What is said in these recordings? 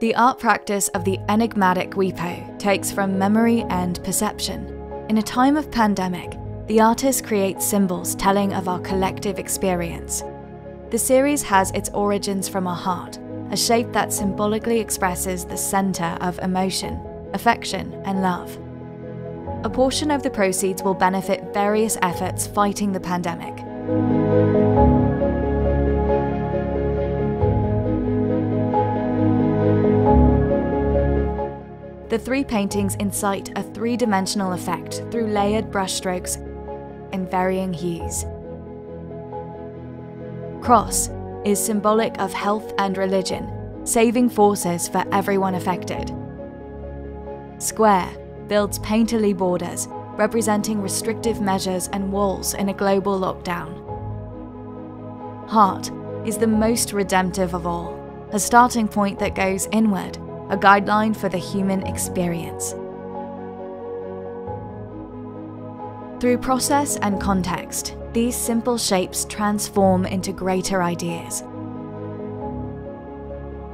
The art practice of the enigmatic WIPO takes from memory and perception. In a time of pandemic, the artist creates symbols telling of our collective experience. The series has its origins from our heart, a shape that symbolically expresses the center of emotion, affection, and love. A portion of the proceeds will benefit various efforts fighting the pandemic. The three paintings incite a three dimensional effect through layered brushstrokes in varying hues. Cross is symbolic of health and religion, saving forces for everyone affected. Square builds painterly borders, representing restrictive measures and walls in a global lockdown. Heart is the most redemptive of all, a starting point that goes inward, a guideline for the human experience. Through process and context, these simple shapes transform into greater ideas.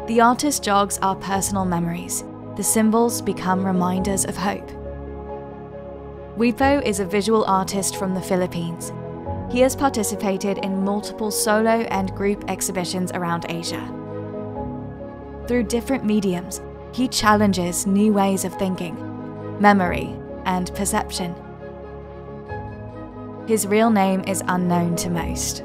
The artist jogs our personal memories. The symbols become reminders of hope. WIPO is a visual artist from the Philippines. He has participated in multiple solo and group exhibitions around Asia. Through different mediums, he challenges new ways of thinking, memory, and perception. His real name is unknown to most.